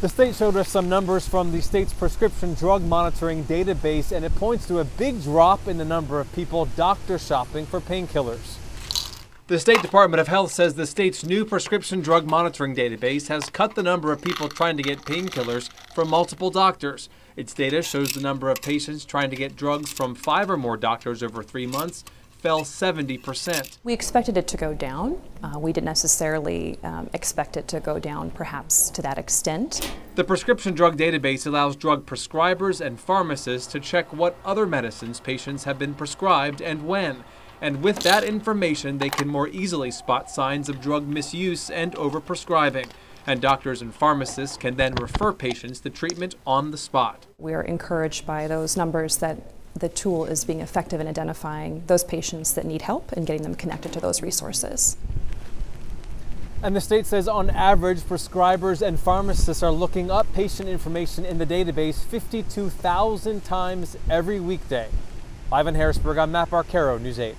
The state showed us some numbers from the state's prescription drug monitoring database, and it points to a big drop in the number of people doctor shopping for painkillers. The State Department of Health says the state's new prescription drug monitoring database has cut the number of people trying to get painkillers from multiple doctors. Its data shows the number of patients trying to get drugs from five or more doctors over three months fell 70%. We expected it to go down. Uh, we didn't necessarily um, expect it to go down perhaps to that extent. The prescription drug database allows drug prescribers and pharmacists to check what other medicines patients have been prescribed and when and with that information, they can more easily spot signs of drug misuse and overprescribing. And doctors and pharmacists can then refer patients to treatment on the spot. We are encouraged by those numbers that the tool is being effective in identifying those patients that need help and getting them connected to those resources. And the state says on average, prescribers and pharmacists are looking up patient information in the database 52,000 times every weekday. Live in Harrisburg, I'm Matt Barquero, News 8.